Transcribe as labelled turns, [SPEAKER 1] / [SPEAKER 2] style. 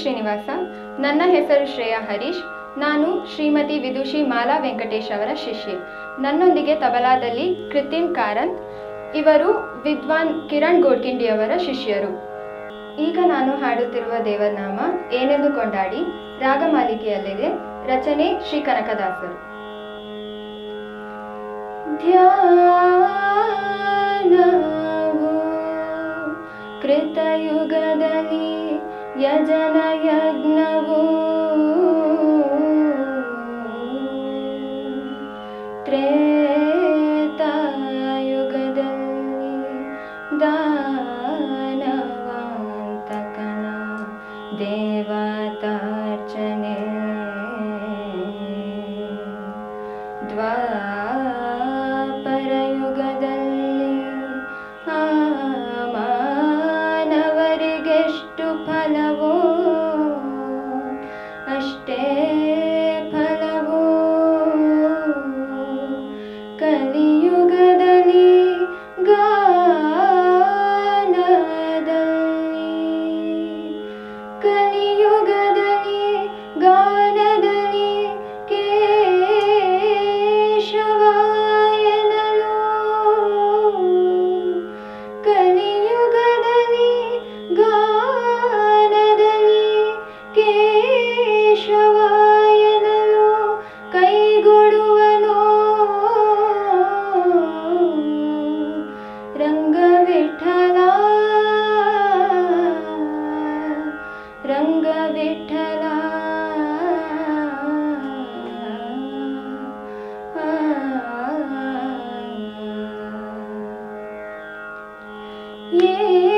[SPEAKER 1] ಶ್ರೀನಿವಾಸ, ನನ್ನ ಹೆಸರು ಶ್ರೇಯಾ ಹರೀಶ್, ನಾನು ಶ್ರೀಮತಿ ವಿದುಷಿ ಮಾಲಾ ವೆಂಕಟೇಶ್ ಅವರ ಶಿಷ್ಯೆ. ನನ್ನೊಂದಿಗೆ ತಬಲಾದಲ್ಲಿ ಕೃತಿಮ್ ಕಾರಂತ್, ಇವರು ವಿದ್ವಾನ್ ಕಿರಣ್ ಗೋಡ್ಕಿಂಡಿಯವರ ಶಿಷ್ಯರು. ಈಗ ನಾನು ಹಾಡುತ್ತಿರುವ ದೇವನಾಮ ಏನೆಂದು ಕೊಂಡಾಡಿ, ರಾಗಮಾಲಿಕೆಯಲ್ಲಿದೆ, ರಚನೆ ಶ್ರೀ ಕನಕದಾಸರು. ಧ್ಯಾನವು ಕೃತಯುಗದಲ್ಲಿ ಯಜನ ये